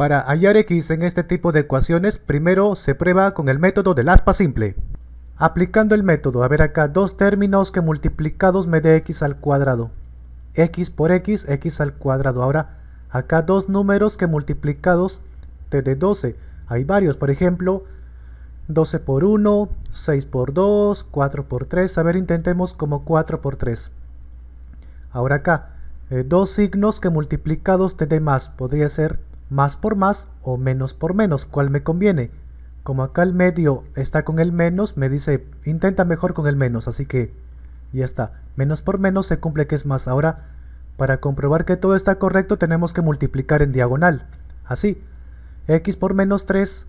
Para hallar x en este tipo de ecuaciones, primero se prueba con el método del aspa simple. Aplicando el método, a ver acá, dos términos que multiplicados me dé x al cuadrado. x por x, x al cuadrado. Ahora, acá dos números que multiplicados te dé 12. Hay varios, por ejemplo, 12 por 1, 6 por 2, 4 por 3. A ver, intentemos como 4 por 3. Ahora acá, eh, dos signos que multiplicados te dé más. Podría ser más por más o menos por menos. ¿Cuál me conviene? Como acá el medio está con el menos, me dice intenta mejor con el menos. Así que ya está. Menos por menos se cumple que es más. Ahora, para comprobar que todo está correcto, tenemos que multiplicar en diagonal. Así. x por menos 3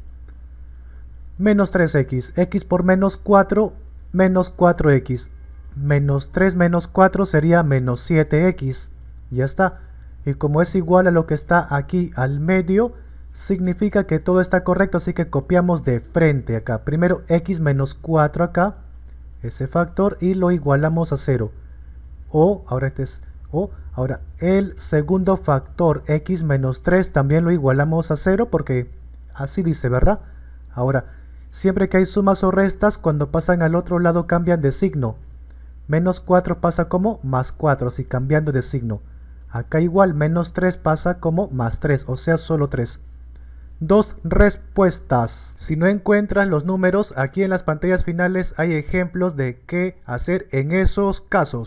menos 3x, x por menos 4, menos 4x, menos 3 menos 4 sería menos 7x, ya está. Y como es igual a lo que está aquí al medio, significa que todo está correcto, así que copiamos de frente acá. Primero x menos 4 acá, ese factor, y lo igualamos a 0. O, ahora este es, o, ahora el segundo factor x menos 3 también lo igualamos a 0 porque así dice, ¿verdad? Ahora, Siempre que hay sumas o restas, cuando pasan al otro lado cambian de signo. Menos 4 pasa como más 4, así cambiando de signo. Acá igual, menos 3 pasa como más 3, o sea, solo 3. Dos respuestas. Si no encuentran los números, aquí en las pantallas finales hay ejemplos de qué hacer en esos casos.